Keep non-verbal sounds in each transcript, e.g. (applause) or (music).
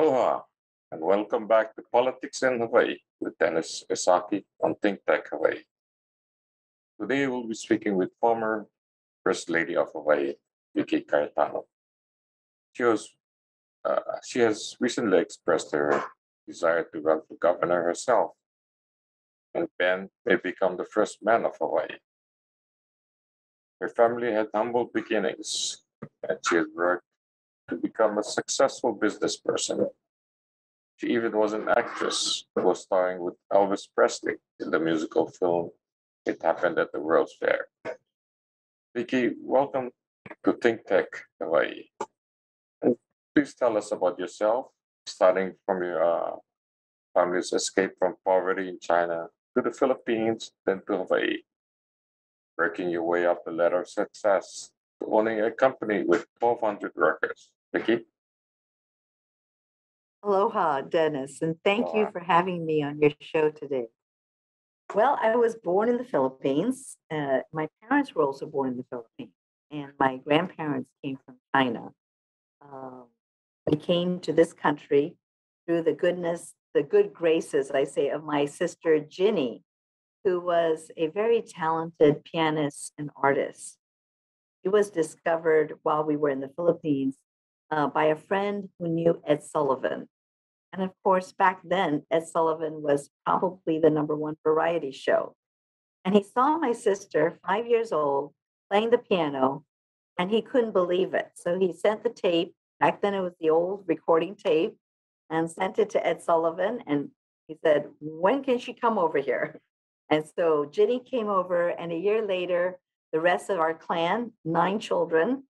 Aloha, and welcome back to Politics in Hawaii with Dennis Esaki on Think Tech Hawaii. Today we'll be speaking with former First Lady of Hawaii, Vicky Cayetano. She, was, uh, she has recently expressed her desire to run for governor herself, and Ben may become the first man of Hawaii. Her family had humble beginnings, and she has worked to become a successful business person. She even was an actress, was starring with Elvis Presley in the musical film It Happened at the World's Fair. Vicky, welcome to Think Tech Hawaii. Please tell us about yourself, starting from your uh, family's escape from poverty in China to the Philippines, then to Hawaii, working your way up the ladder of success owning a company with 1,200 workers. Vicky? Aloha, Dennis, and thank you for having me on your show today. Well, I was born in the Philippines. Uh, my parents were also born in the Philippines, and my grandparents came from China. Um, we came to this country through the goodness, the good graces, I say, of my sister Ginny, who was a very talented pianist and artist. She was discovered while we were in the Philippines uh, by a friend who knew Ed Sullivan. And of course, back then, Ed Sullivan was probably the number one variety show. And he saw my sister, five years old, playing the piano, and he couldn't believe it. So he sent the tape. Back then, it was the old recording tape, and sent it to Ed Sullivan. And he said, When can she come over here? And so Ginny came over, and a year later, the rest of our clan, nine children,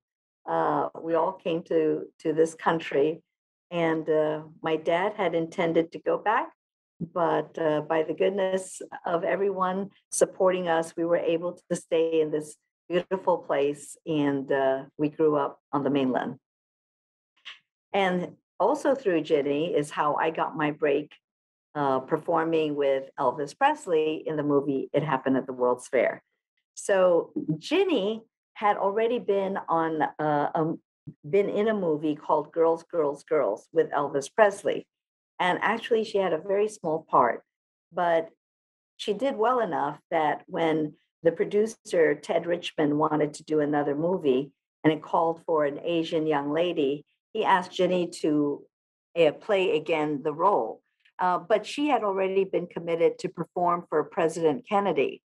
uh, we all came to to this country, and uh, my dad had intended to go back, but uh, by the goodness of everyone supporting us, we were able to stay in this beautiful place, and uh, we grew up on the mainland. And also through Ginny is how I got my break uh, performing with Elvis Presley in the movie It Happened at the World's Fair. So Ginny had already been on uh, um, been in a movie called Girls, Girls, Girls with Elvis Presley, and actually she had a very small part, but she did well enough that when the producer Ted Richmond wanted to do another movie and it called for an Asian young lady, he asked Ginny to uh, play again the role. Uh, but she had already been committed to perform for President Kennedy,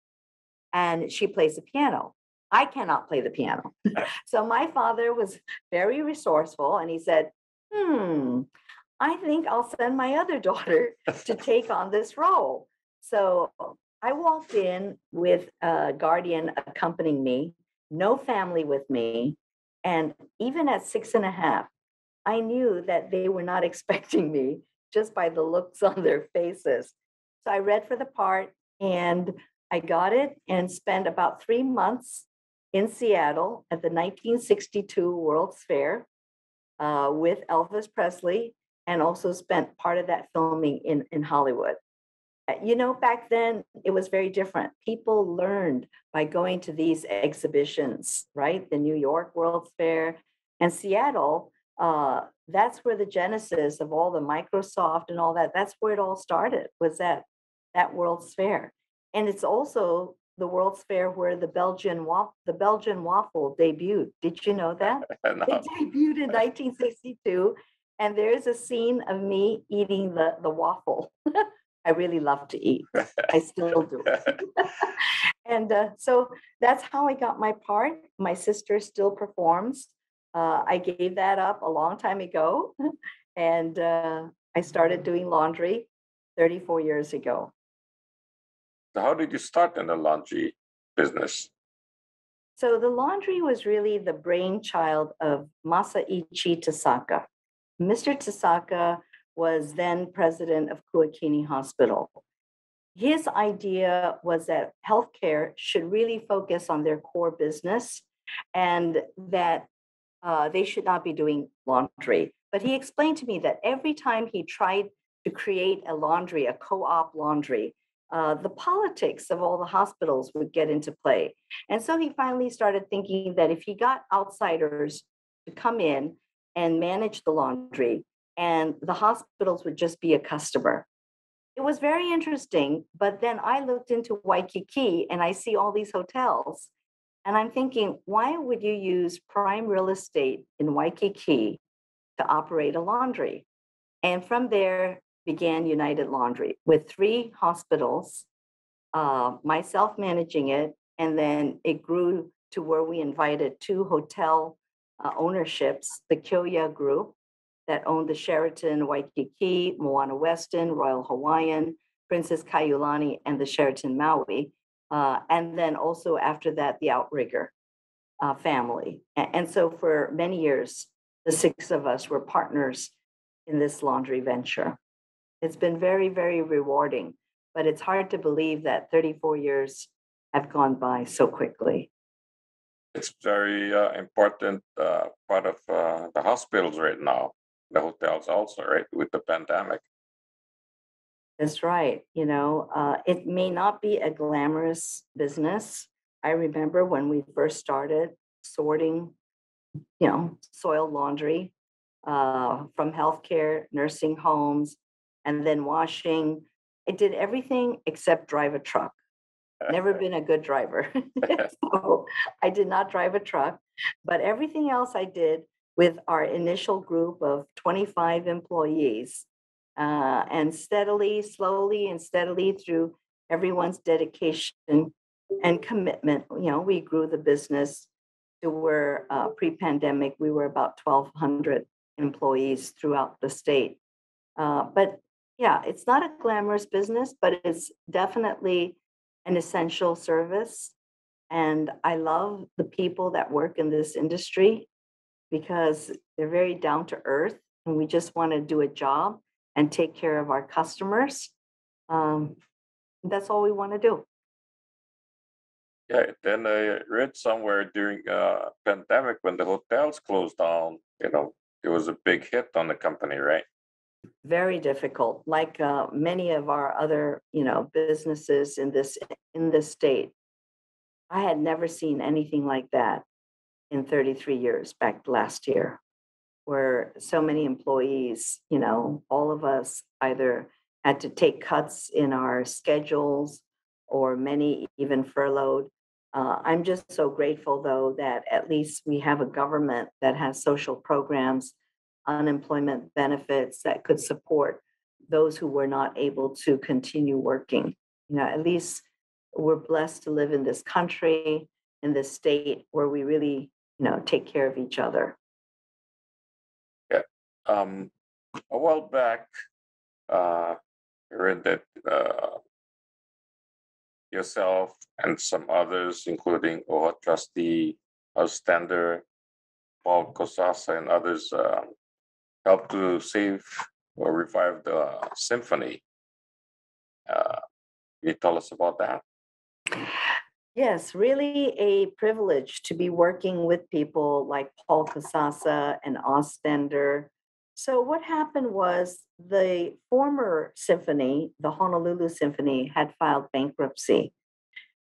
and she plays the piano. I cannot play the piano. (laughs) so my father was very resourceful and he said, Hmm, I think I'll send my other (laughs) daughter to (laughs) take on this role. So I walked in with a guardian accompanying me, no family with me. And even at six and a half, I knew that they were not expecting me just by the looks on their faces. So I read for the part and I got it and spent about three months in Seattle at the 1962 World's Fair uh, with Elvis Presley and also spent part of that filming in, in Hollywood. Uh, You know, back then it was very different. People learned by going to these exhibitions, right? The New York World's Fair and Seattle. Uh, that's where the genesis of all the Microsoft and all that. That's where it all started. Was that that World's Fair, and it's also the World's Fair where the Belgian waffle, the Belgian waffle debuted. Did you know that? (laughs) And, It debuted in 1962, and there's a scene of me eating the the waffle. (laughs) I really love to eat. I still do. (laughs) and uh, so that's how I got my part. My sister still performs. Uh, I gave that up a long time ago, and uh, I started doing laundry 34 years ago. How did you start in the laundry business? So the laundry was really the brainchild of Masaichi Tasaka. Mr. Tasaka was then president of Kuakini Hospital. His idea was that healthcare should really focus on their core business and that uh, they should not be doing laundry. But he explained to me that every time he tried to create a laundry, a co op laundry, uh, the politics of all the hospitals would get into play. And so he finally started thinking that if he got outsiders to come in and manage the laundry and the hospitals would just be a customer. It was very interesting, but then I looked into Waikiki and I see all these hotels. And I'm thinking, why would you use prime real estate in Waikiki to operate a laundry? And from there began United Laundry with three hospitals, uh, myself managing it, and then it grew to where we invited two hotel uh, ownerships, the Kyoya Group that owned the Sheraton Waikiki, Moana Westin, Royal Hawaiian, Princess Kaiulani, and the Sheraton Maui. Uh, and then also after that, the Outrigger uh, family. A- And, so for many years, the six of us were partners in this laundry venture. It's been very, very rewarding, but it's hard to believe that 34 years have gone by so quickly. It's very uh, important uh, part of uh, the hospitals right now, the hotels also, right, with the pandemic. That's right. You know, uh, it may not be a glamorous business. I remember when we first started sorting, you know, soil laundry uh, from healthcare, nursing homes, and then washing. I did everything except drive a truck. Never (laughs) been a good driver. (laughs) (laughs) so I did not drive a truck, but everything else I did with our initial group of 25 employees. Uh, and steadily, slowly, and steadily through everyone's dedication and commitment, you know, we grew the business to where uh, pre-pandemic we were about 1,200 employees throughout the state. Uh, but yeah, it's not a glamorous business, but it's definitely an essential service. And I love the people that work in this industry because they're very down to earth and we just want to do a job and take care of our customers. Um, that's all we want to do. Yeah, then I read somewhere during uh pandemic when the hotels closed down, you know, it was a big hit on the company, right? Very difficult, like uh, many of our other, you know, businesses in this in this state. I had never seen anything like that in 33 years back last year, where so many employees, you know, all of us either had to take cuts in our schedules or many even furloughed. Uh, I'm just so grateful, though, that at least we have a government that has social programs, unemployment benefits that could support those who were not able to continue working. You know, at least we're blessed to live in this country, in this state where we really, you know, take care of each other. Um, a while back, uh, I read that uh yourself and some others, including OHA trustee, Oz Stender, Paul Kosasa and others, uh, helped to save or revive the symphony. Uh, can you tell us about that? Yes, really a privilege to be working with people like Paul Kosasa and Oz Stender. So what happened was the former symphony, the Honolulu Symphony, had filed bankruptcy.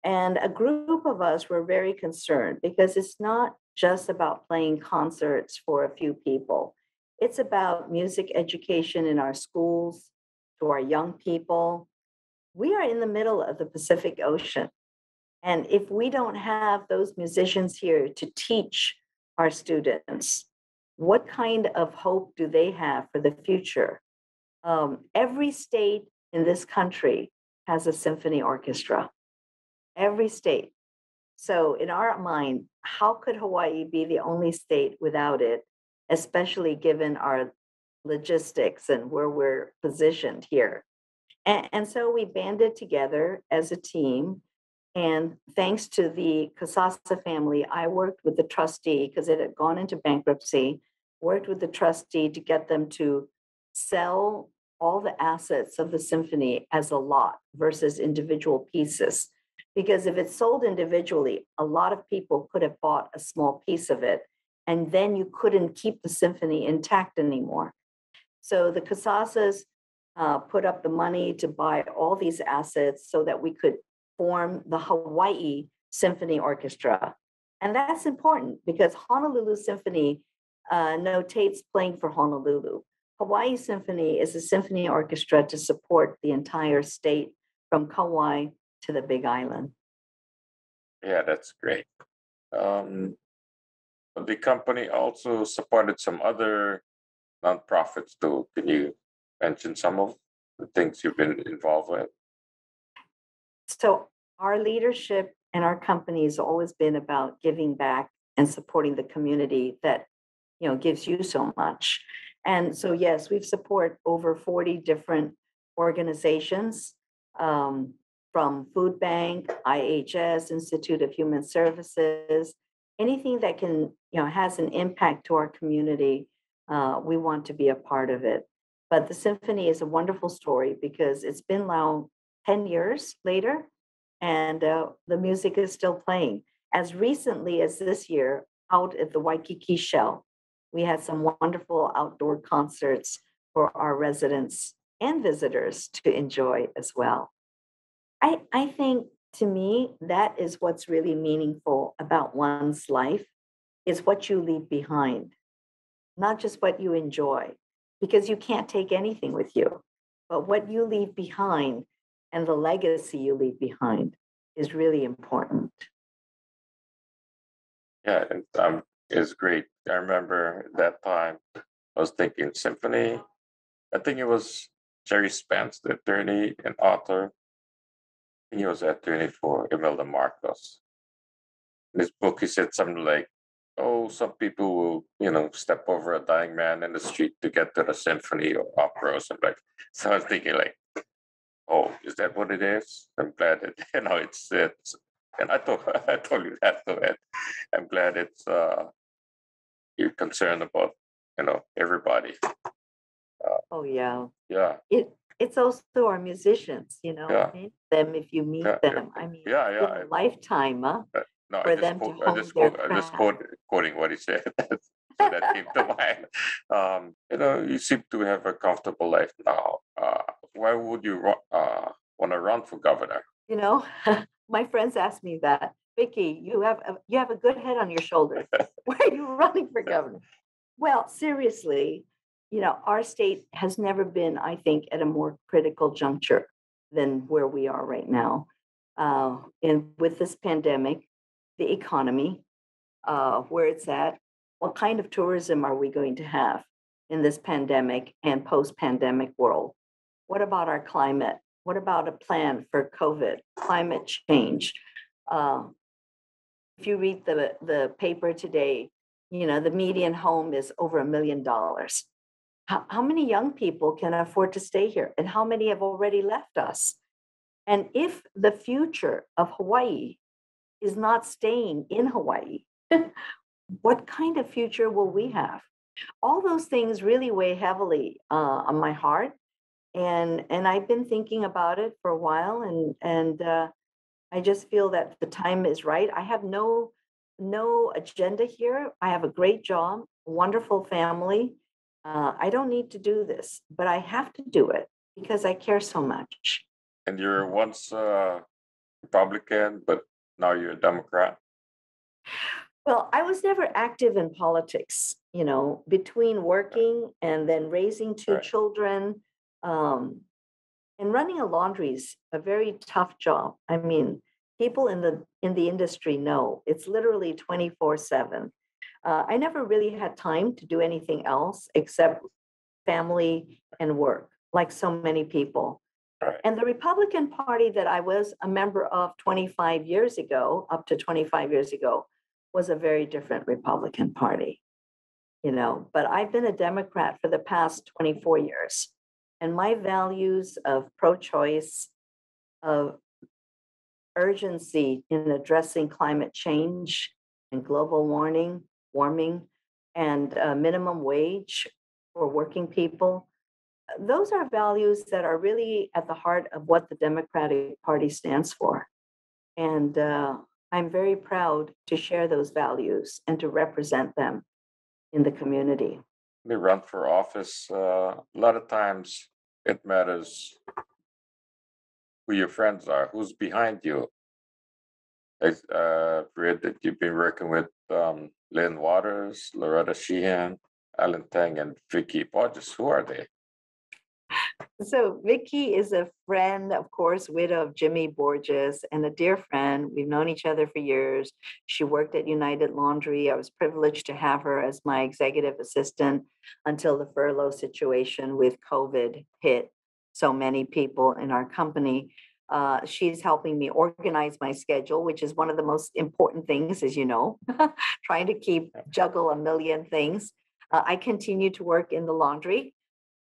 And a group of us were very concerned because it's not just about playing concerts for a few people. It's about music education in our schools, to our young people. We are in the middle of the Pacific Ocean. And if we don't have those musicians here to teach our students, what kind of hope do they have for the future? Um, every state in this country has a symphony orchestra. Every state. So, in our mind, how could Hawaii be the only state without it, especially given our logistics and where we're positioned here? And, and so we banded together as a team and thanks to the Kosasa family, I worked with the trustee because it had gone into bankruptcy, worked with the trustee to get them to sell all the assets of the symphony as a lot versus individual pieces. Because if it's sold individually, a lot of people could have bought a small piece of it, and then you couldn't keep the symphony intact anymore. So the Kosasas uh, put up the money to buy all these assets so that we could form the Hawaii Symphony Orchestra. And that's important because Honolulu Symphony uh, notates playing for Honolulu. Hawaii Symphony is a symphony orchestra to support the entire state from Kauai to the Big Island. Yeah, that's great. Um, the company also supported some other nonprofits too. Can you mention some of the things you've been involved with? So our leadership and our company has always been about giving back and supporting the community that, you know, gives you so much. And so, yes, we've support over 40 different organizations um, from Food Bank, IHS, Institute of Human Services, anything that can, you know, has an impact to our community, uh, we want to be a part of it. But the symphony is a wonderful story because it's been now 10 years later and uh, the music is still playing. As recently as this year, out at the Waikiki Shell, we had some wonderful outdoor concerts for our residents and visitors to enjoy as well. I, I think to me, that is what's really meaningful about one's life is what you leave behind, not just what you enjoy, because you can't take anything with you, but what you leave behind and the legacy you leave behind is really important. Yeah, um, it's great. I remember that time I was thinking symphony. I think it was Gerry Spence, the attorney and author. He was attorney for Imelda Marcos. In his book, he said something like, "Oh, some people will, you know, step over a dying man in the street to get to the symphony or opera or something." Like, so I was thinking, like, "Oh, is that what it is?" I'm glad that (laughs) you know it's it's. And I told (laughs) I told you that too. And I'm glad it's uh, you're concerned about you know everybody. Oh, yeah. Yeah, It, it's also our musicians, you know, Yeah. them if you meet Yeah, yeah, them. I mean, yeah, yeah. a lifetime, huh? No, for them to quote, I just quote, I just quote, quoting what he said. (laughs) so that came to (laughs) mind. Um, you know, you seem to have a comfortable life now. Uh, why would you uh, want to run for governor? You know, (laughs) my friends ask me that, Vicky, you have, a you have a good head on your shoulders. Why are you running for governor? Well, seriously, you know, our state has never been, I think, at a more critical juncture than where we are right now. Uh, and with this pandemic, the economy, uh, where it's at, what kind of tourism are we going to have in this pandemic and post-pandemic world? What about our climate? What about a plan for COVID, climate change? Uh, if you read the, the paper today, you know, the median home is over a million dollars. How, how many young people can afford to stay here? And how many have already left us? And if the future of Hawaii is not staying in Hawaii, (laughs) what kind of future will we have? All those things really weigh heavily uh, on my heart. And, and I've been thinking about it for a while and, and uh, I just feel that the time is right. I have no, no agenda here. I have a great job, wonderful family. Uh, I don't need to do this, but I have to do it because I care so much. And you're once a Republican, but now you're a Democrat. Well, I was never active in politics, you know, between working and then raising two Right. children. Um, and running a laundry is a very tough job. I mean, people in the in the industry know it's literally 24/7. Uh, I never really had time to do anything else except family and work, like so many people. Right. And the Republican Party that I was a member of 25 years ago, up to 25 years ago, was a very different Republican Party. You know, but I've been a Democrat for the past 24 years. And my values of pro-choice, of urgency in addressing climate change and global warming, warming, and uh, minimum wage for working people, those are values that are really at the heart of what the Democratic Party stands for. And uh, I'm very proud to share those values and to represent them in the community. They run for office. Uh, a lot of times it matters who your friends are, who's behind you. I uh, read that you've been working with um, Lynn Waters, Loretta Sheehan. Alan Tang and Vicky Borges. Who are they? So Vicky is a friend, of course, widow of Jimmy Borges and a dear friend. We've known each other for years. She worked at United Laundry. I was privileged to have her as my executive assistant until the furlough situation with COVID hit so many people in our company. Uh, she's helping me organize my schedule, which is one of the most important things, as you know, (laughs) trying to keep juggle a million things. Uh, I continue to work in the laundry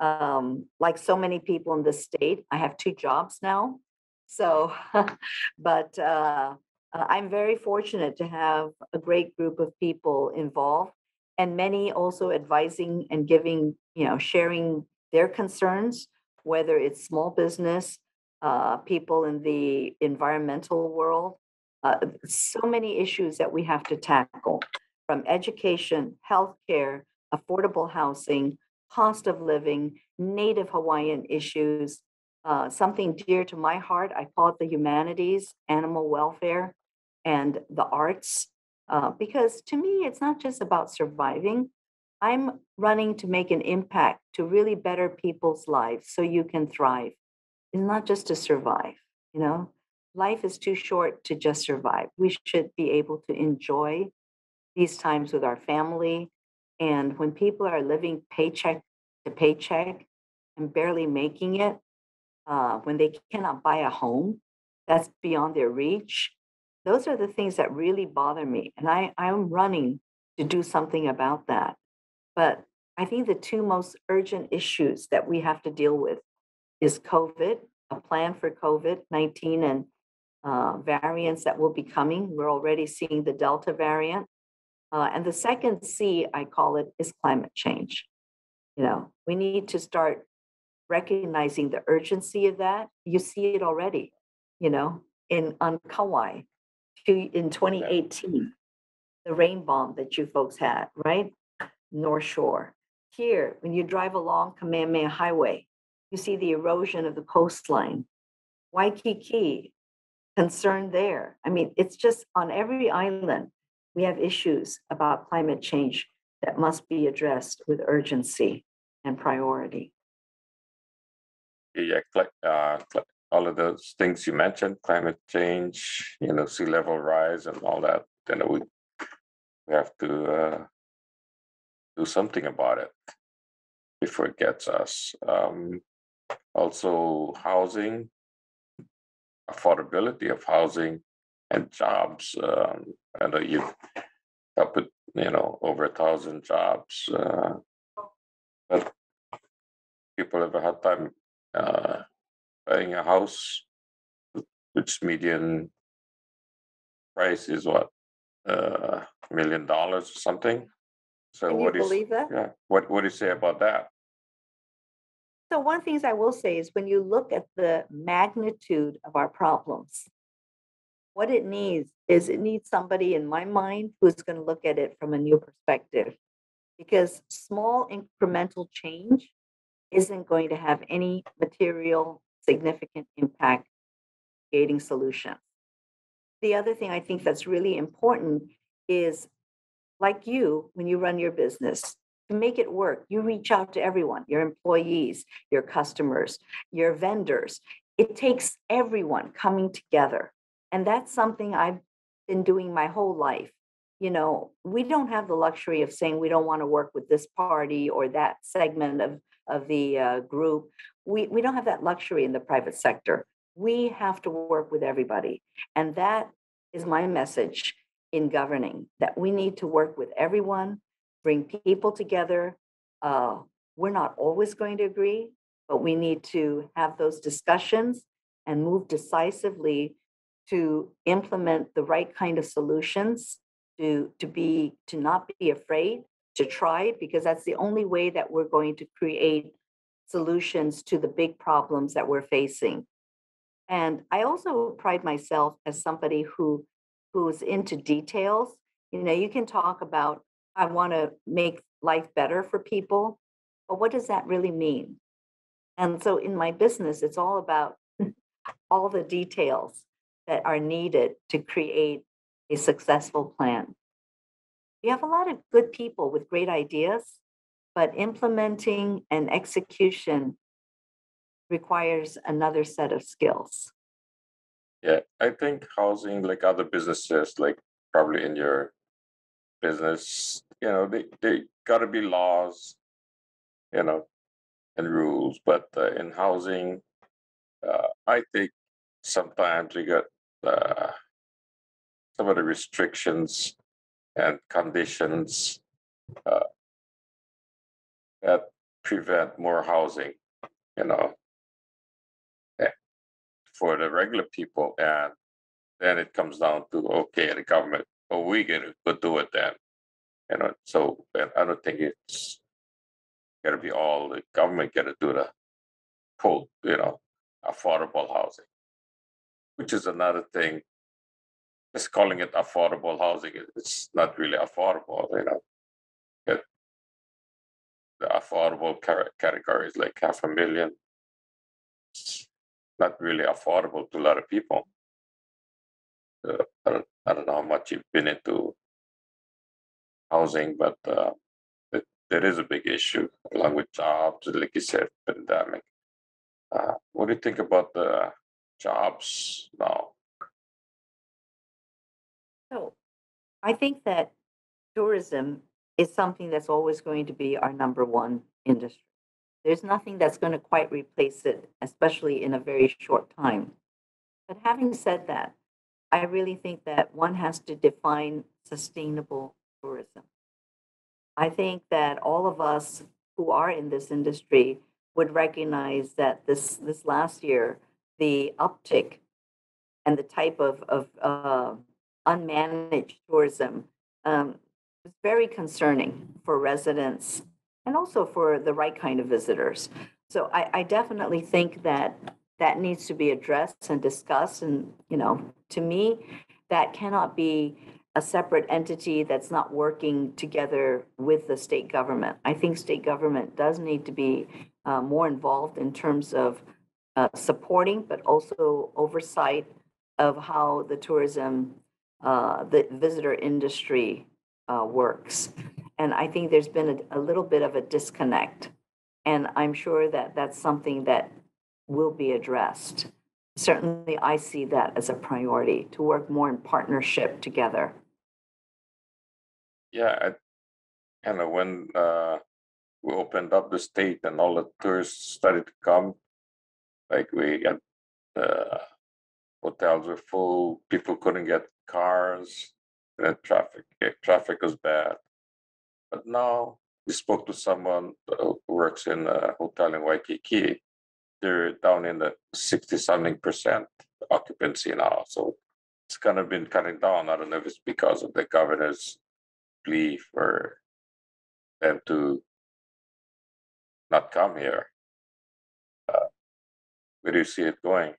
um, like so many people in this state, I have two jobs now. So, (laughs) but uh, uh, I'm very fortunate to have a great group of people involved and many also advising and giving, you know, sharing their concerns, whether it's small business, uh, people in the environmental world, uh, so many issues that we have to tackle from education, healthcare, affordable housing, cost of living, Native Hawaiian issues, uh, something dear to my heart. I call it the humanities, animal welfare, and the arts. Uh, because to me, it's not just about surviving. I'm running to make an impact to really better people's lives so you can thrive. Not just to survive, you know. Life is too short to just survive. We should be able to enjoy these times with our family, and when people are living paycheck to paycheck and barely making it, uh, when they cannot buy a home that's beyond their reach, those are the things that really bother me. And I, I'm running to do something about that. But I think the two most urgent issues that we have to deal with is COVID, a plan for COVID 19 and uh, variants that will be coming. We're already seeing the Delta variant. Uh, and the second C, I call it, is climate change. You know, we need to start recognizing the urgency of that. You see it already, you know, in on Kauai in 2018, the rain bomb that you folks had, right? North Shore. Here, when you drive along Kamehameha Highway, you see the erosion of the coastline. Waikiki, concern there. I mean, it's just on every island we have issues about climate change that must be addressed with urgency and priority. Yeah, uh, all of those things you mentioned, climate change, you know, sea level rise and all that, then we we have to uh do something about it before it gets us. Um, also housing, affordability of housing and jobs. Um, I know you've up with, you know, over a thousand jobs, uh, but people have a hard time uh, buying a house, which median price is what, uh, million dollars or something? So Can you what is, believe that? yeah, what, what do you say about that? So one of the things I will say is when you look at the magnitude of our problems, what it needs is it needs somebody in my mind who's going to look at it from a new perspective. Because small incremental change isn't going to have any material significant impact creating solutions. The other thing I think that's really important is like you, when you run your business, to make it work, you reach out to everyone, your employees, your customers, your vendors. It takes everyone coming together. And that's something I've been doing my whole life. You know, we don't have the luxury of saying we don't want to work with this party or that segment of, of the uh, group. We, we don't have that luxury in the private sector. We have to work with everybody. And that is my message in governing that we need to work with everyone, bring people together. Uh, we're not always going to agree, but we need to have those discussions and move decisively to implement the right kind of solutions to to be to not be afraid to try because that's the only way that we're going to create solutions to the big problems that we're facing and i also pride myself as somebody who who's into details you know you can talk about i want to make life better for people but what does that really mean and so in my business it's all about (laughs) all the details that are needed to create a successful plan. We have a lot of good people with great ideas, but implementing and execution requires another set of skills. Yeah, I think housing, like other businesses, like probably in your business, you know, they, they gotta be laws, you know, and rules, but uh, in housing, uh, I think sometimes we got, uh, some of the restrictions and conditions, uh, that prevent more housing, you know, eh, for the regular people, and then it comes down to, okay, the government, oh, we get to go do it then. You know, so I don't think it's gotta be all the government gotta do the full, you know, affordable housing. Which is another thing. Just calling it affordable housing, it's not really affordable, you know. It- The affordable ca- category is like half a million. It's Not really affordable to a lot of people. Uh, I don't, I don't know how much you've been into housing, but uh, it, there is a big issue along with jobs, like you said, pandemic. Uh, what do you think about the jobs now? So I think that tourism is something that's always going to be our number one industry. There's nothing that's going to quite replace it, especially in a very short time. But having said that, I really think that one has to define sustainable tourism. I think that all of us who are in this industry would recognize that this this last year, the uptick and the type of of uh, unmanaged tourism um, is very concerning for residents and also for the right kind of visitors. So I, I definitely think that that needs to be addressed and discussed. And, you know, to me, that cannot be a separate entity that's not working together with the state government. I think state government does need to be uh, more involved in terms of uh, supporting, but also oversight of how the tourism, uh, the visitor industry uh, works. And I think there's been a, a little bit of a disconnect. And I'm sure that that's something that will be addressed. Certainly, I see that as a priority to work more in partnership together. Yeah, I, you know, when uh, we opened up the state and all the tourists started to come, like we got the hotels were full, people couldn't get cars, and traffic traffic was bad. But now we spoke to someone who works in a hotel in Waikiki. They're down in the sixty something percent occupancy now, so it's kind of been cutting down. I don't know if it's because of the governor's plea for them to not come here. Uh, where do you see it going?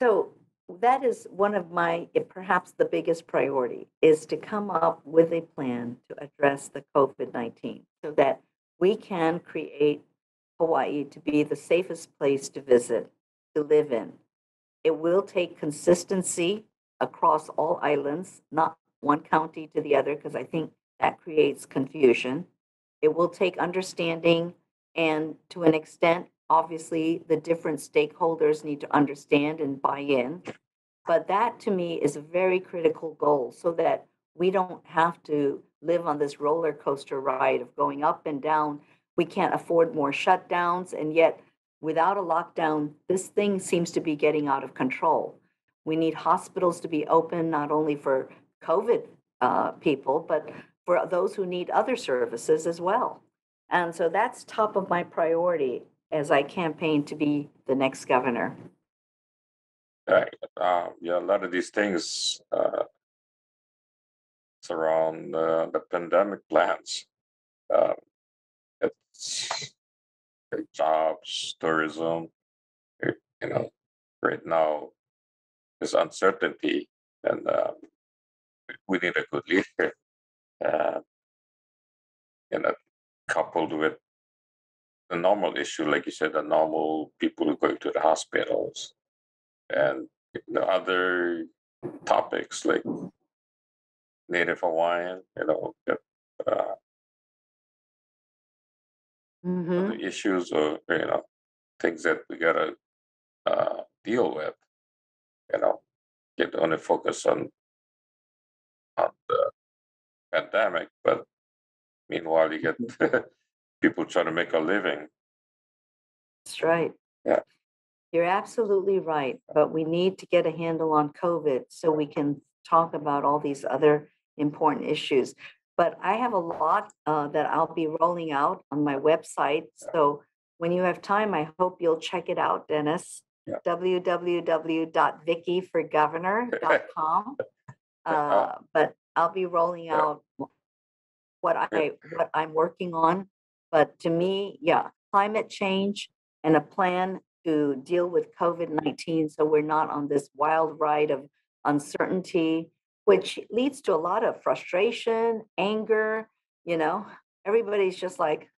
So that is one of my, perhaps the biggest priority, is to come up with a plan to address the COVID-19 so that we can create Hawaii to be the safest place to visit, to live in. It will take consistency across all islands, not one county to the other, because I think that creates confusion. It will take understanding and to an extent, obviously, the different stakeholders need to understand and buy in. But that to me is a very critical goal so that we don't have to live on this roller coaster ride of going up and down. We can't afford more shutdowns. And yet, without a lockdown, this thing seems to be getting out of control. We need hospitals to be open not only for COVID uh, people, but for those who need other services as well. And so that's top of my priority as I campaign to be the next governor. Uh, yeah, a lot of these things uh, surround uh, the pandemic plans. Uh, jobs, tourism. uh, You know, right now there's uncertainty, and uh, we need a good leader. Uh, you know, coupled with the normal issue, like you said, the normal people who go to the hospitals and the other topics like Native Hawaiian, you know, uh, hmm the issues or, you know, things that we gotta uh deal with. You know, get only focus on on the pandemic, but meanwhile you get (laughs) people trying to make a living. That's right. Yeah. You're absolutely right, but we need to get a handle on COVID so we can talk about all these other important issues. But I have a lot uh, that I'll be rolling out on my website. So when you have time, I hope you'll check it out, Dennis. Yeah. www.vickyforgovernor.com. (laughs) Uh, But I'll be rolling Yeah. out what I, what I'm working on. But to me, yeah, climate change and a plan to deal with COVID-19 so we're not on this wild ride of uncertainty, which leads to a lot of frustration, anger, you know, everybody's just like,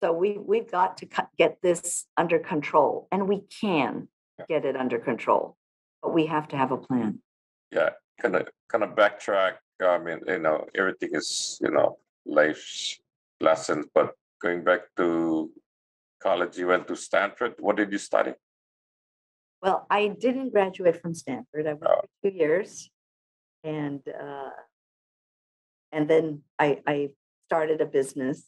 so we, we've got to get this under control and we can get it under control, but we have to have a plan. Yeah, kind of kind of backtrack. I mean, you know, everything is, you know, life's lessons, but going back to college, you went to Stanford. What did you study? Well, I didn't graduate from Stanford. I went Oh. for two years. And uh, and then I I started a business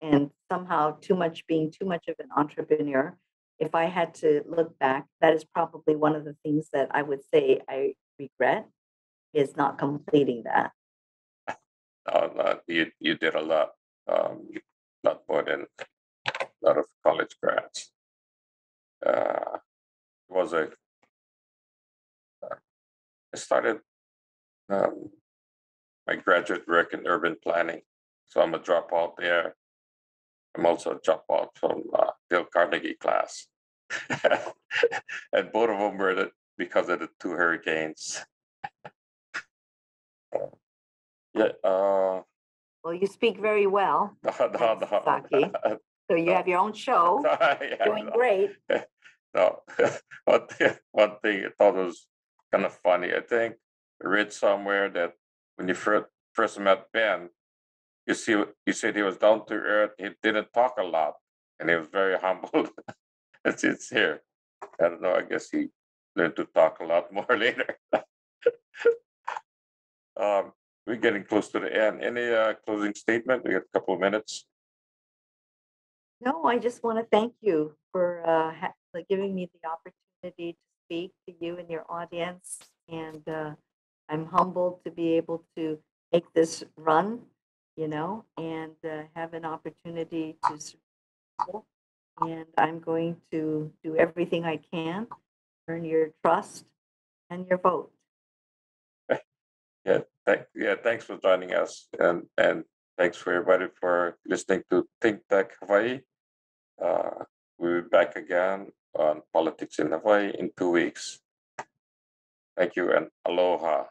and somehow too much being too much of an entrepreneur. If I had to look back, that is probably one of the things that I would say I regret is not completing that. Uh, you you did a lot, um, lot more than a lot of college grads. Uh, it was a. uh, started um, my graduate work in urban planning, so I'm a dropout there. I'm also a dropout from uh, Dale Carnegie class, (laughs) and both of them were the, because of the two hurricanes. (laughs) yeah. Uh, Well, you speak very well. (laughs) no, no, Thanks, no. Saki. So you have your own show, Yeah, doing great. No, one thing, one thing I thought was kind of funny. I think read somewhere that when you first first met Ben, you see, you said he was down to earth. He didn't talk a lot, and he was very (laughs) humble. it's it's here. I don't know. I guess he learned to talk a lot (laughs) more later. um, we're getting close to the end. Any uh, closing statement? We got a couple of minutes. No, I just want to thank you for uh, ha- giving me the opportunity to speak to you and your audience. And uh, I'm humbled to be able to make this run, you know, and uh, have an opportunity to serve. And I'm going to do everything I can, earn your trust and your vote. (laughs) Yeah, thank, yeah, thanks for joining us and, and thanks for everybody for listening to Think Tech Hawaii. Uh, we'll be back again on Politics in Hawaii in two weeks. Thank you and aloha.